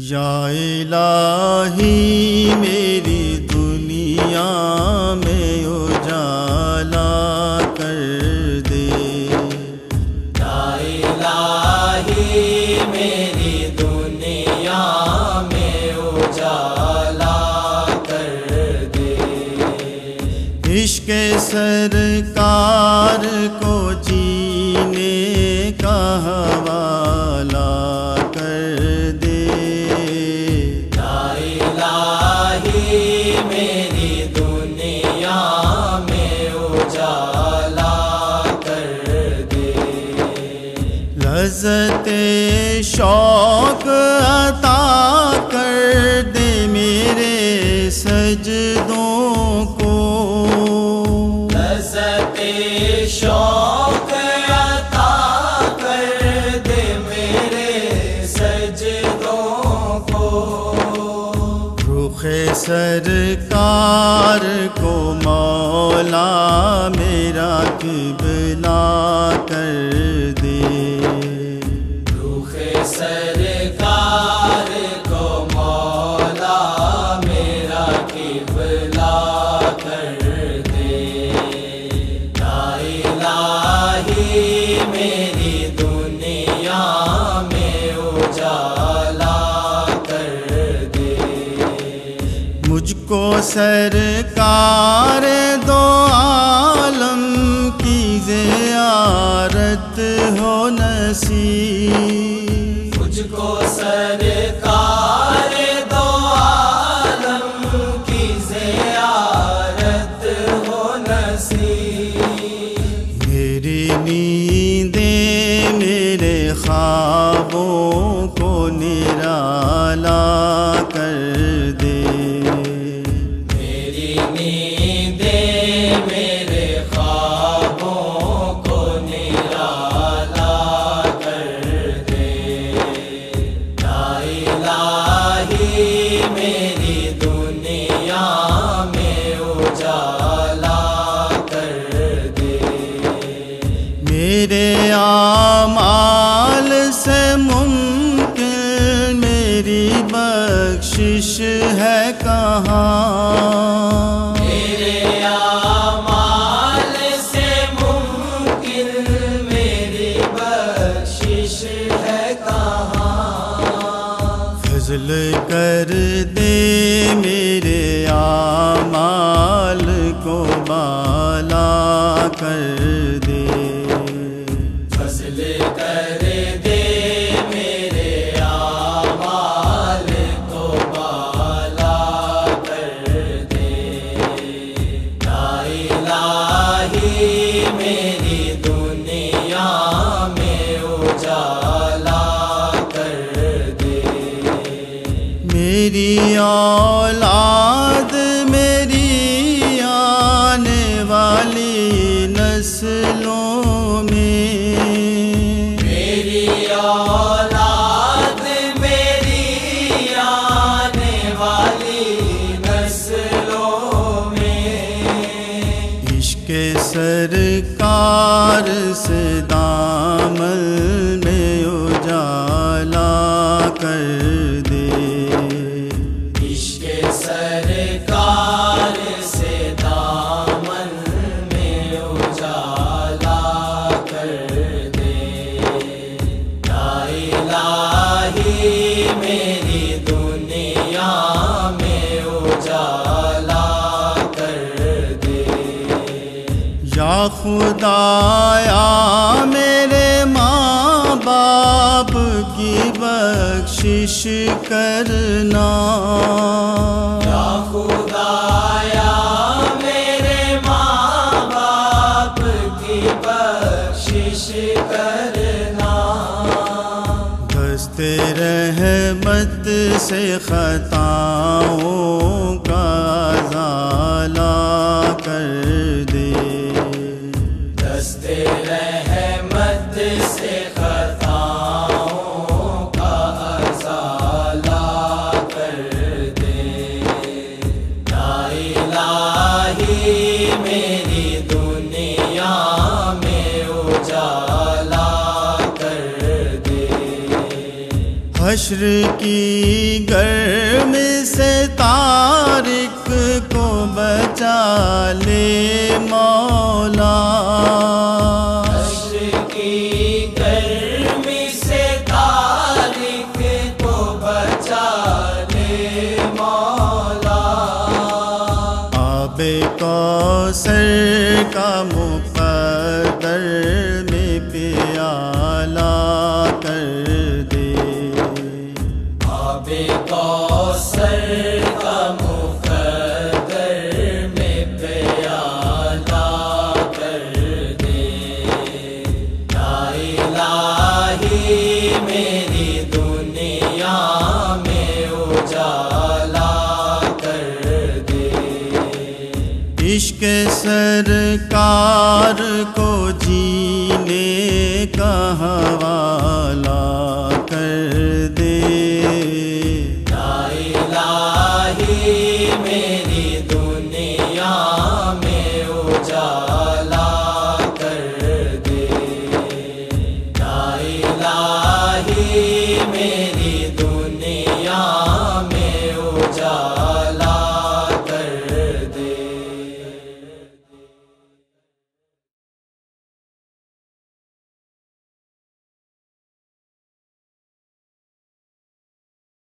یا الہی میری دنیا میں اجالا کر دے۔ یا الہی میری دنیا میں اجالا کر دے۔ عشق سرکار کو جینے کا حوالہ سرکار کو مولا میرا قبلہ سرکار دو عالم کی زیارت ہو نصیب۔ مجھ کو سرکار دو عالم کی زیارت ہو نصیب۔ میری نیندیں میرے خوابوں کو نرالا تیرے اعمال سے ممکن میری بخشش ہے کہاں؟ میری اولاد میری آنے والی نسلوں میں۔ میری اولاد میری آنے والی نسلوں میں۔ عشق سرکار سے دامل میں اجالا کر۔ خدایا میرے ماں باپ کی بخشش کرنا۔ یا خدایا میرے ماں باپ کی بخشش کرنا۔ رحمت سے خطاؤں دنیا میں اجالا حشر کی گرم سے تارک کو بچا لے مولا۔ کوثر کا مقدر میں پیالہ کر دے۔ آب کوثر کا مقدر میں پیالہ کر دے۔ لا الہی میری سرکار کو جینے کا حوالہ